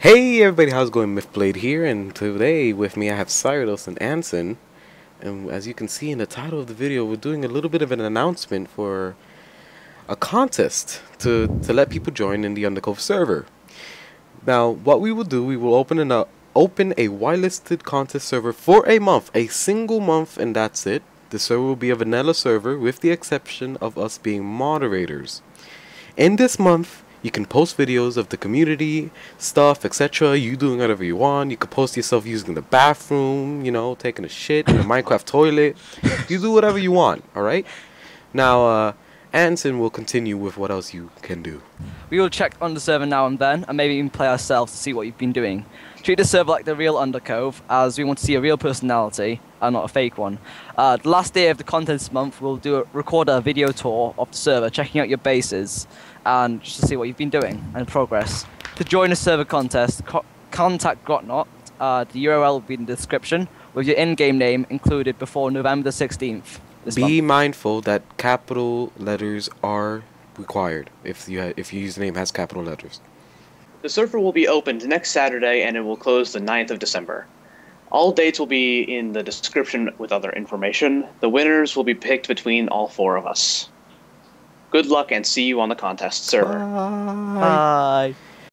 Hey everybody, how's it going? Mythblade here, and today with me I have Cyrus and Anson. And as you can see in the title of the video, we're doing a little bit of an announcement for a contest to, to let people join in the Undercove server. Now, what we will do, we will open an, uh, open a whitelisted contest server for a month, a single month, and that's it. The server will be a vanilla server with the exception of us being moderators. In this month, you can post videos of the community stuff, etc. You doing whatever you want. You can post yourself using the bathroom, you know, taking a shit in the Minecraft toilet. You do whatever you want, alright? Now, uh, Anson will continue with what else you can do. We will check on the server now and then, and maybe even play ourselves to see what you've been doing. Treat the server like the real Undercove, as we want to see a real personality, and not a fake one. Uh, the last day of the contest month, we'll do a, record a video tour of the server, checking out your bases, and just to see what you've been doing and progress. To join the server contest, co contact Grotnot. Uh, the URL will be in the description, with your in-game name included before November the 16th. this Be month. mindful that capital letters are required if you ha- if your username has capital letters. The server will be opened next Saturday and it will close the 9th of December. All dates will be in the description with other information. The winners will be picked between all four of us. Good luck and see you on the contest server. Bye.